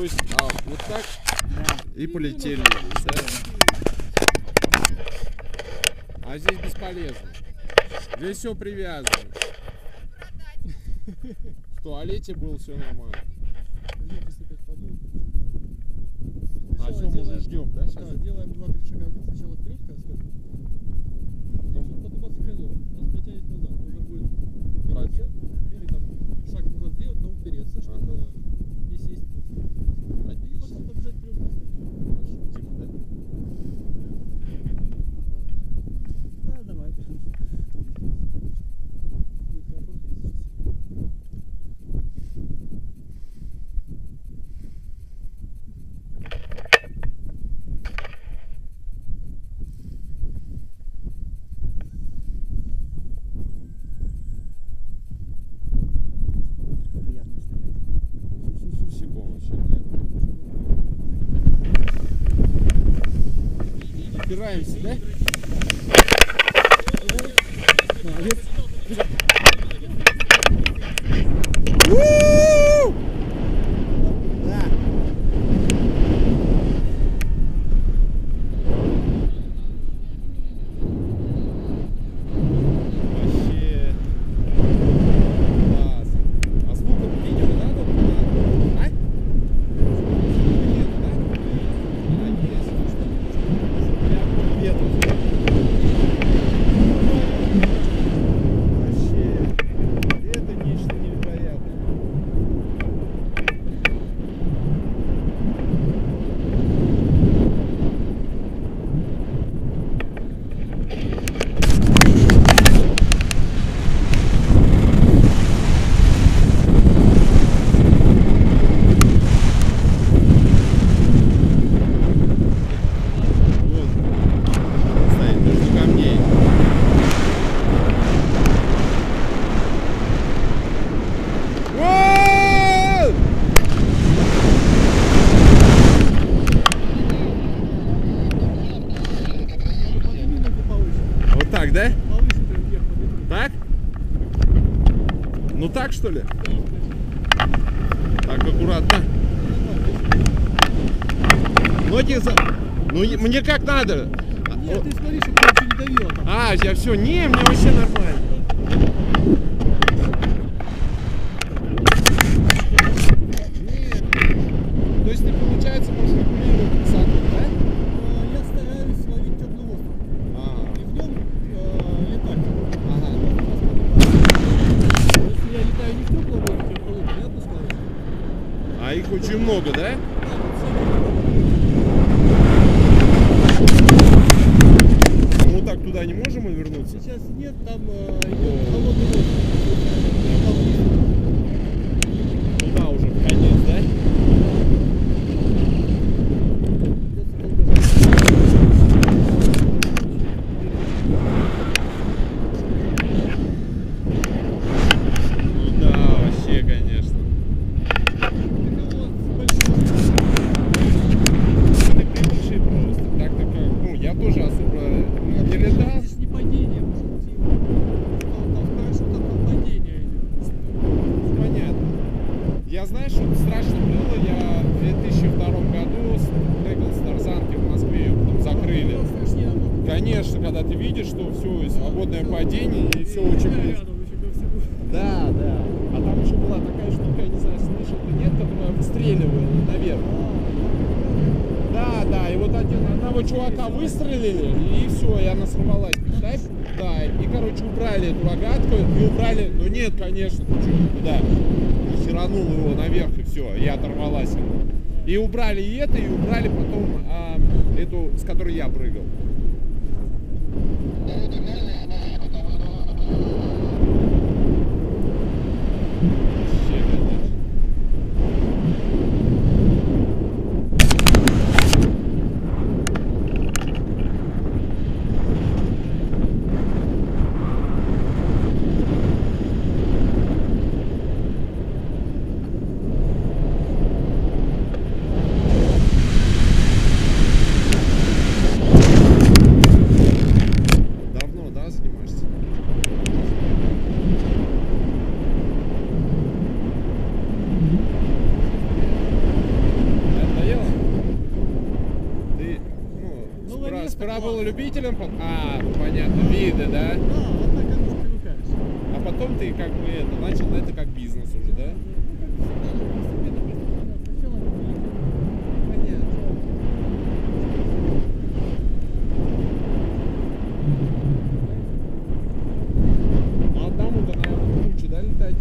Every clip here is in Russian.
То есть, а, вот так и полетели здесь, да? А здесь бесполезно. Здесь все привязано. В туалете был все нормально. А все, мы уже ждем, да, сейчас? Да, делаем 2-3 шага сначала вперед, как скажем. Потом подниматься крыло. Нас потянет назад. Нужно будет упереться. Или там шаг назад сделать, но упереться, чтобы не сесть. И потом побежать вперед. Дима, да? Да, давай. Будет комфортнее сейчас. Приятно стоять. Секунду, вообще, да. Упираемся, да? Да. Прям Так что ли? Так, аккуратно. Ноги за... Ну, мне как надо. Нет, ты смотри, чтобы не давило там. А, я все, не, мне вообще нормально. Нет. То есть ты, получается, можешь регулировать высоту, да? Э, Я стараюсь ловить теплый воздух. А, И в нем э, летать. ага. Если я летаю не в теплом воздухе, а в холодном, я опускаюсь. А их очень много, да? Мы вот так туда не можем и вернуться? Сейчас нет, там э, идет холодный воздух. Туда уже в конец, да? Ну да, вообще, конечно. Это привыкшие просто. Так-то как, ну, я тоже особо не летал. Здесь не падение, может быть. и- Там, там хорошо, там, там падение идет. Ну, Понятно. Я, знаешь, что страшно было, я в 2002 году с- прыгал с Тарзанки в Москве, ее потом закрыли. Там страшнее намного. Конечно, когда ты видишь, что все, свободное падение, и все И очень близко. Да, да. А там еще была такая штука, я не знаю, слышал ты нет, которая выстреливала наверх. Да, да, и вот один, одного чувака выстрелили, и все, и она сорвалась. Представь? Да, и, короче, убрали эту рогатку, и убрали, ну нет, конечно, ты что, куда? Херанул его наверх, и все, и оторвалась. И убрали и это, и убрали потом а, эту, с которой я прыгал. Thank you. любителям, а, понятно, виды, да? А потом ты как бы это, начал ну, это как бизнес уже, да? А одному-то, наверное, лучше, да, летать?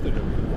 してる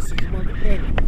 serviço de mando prévio.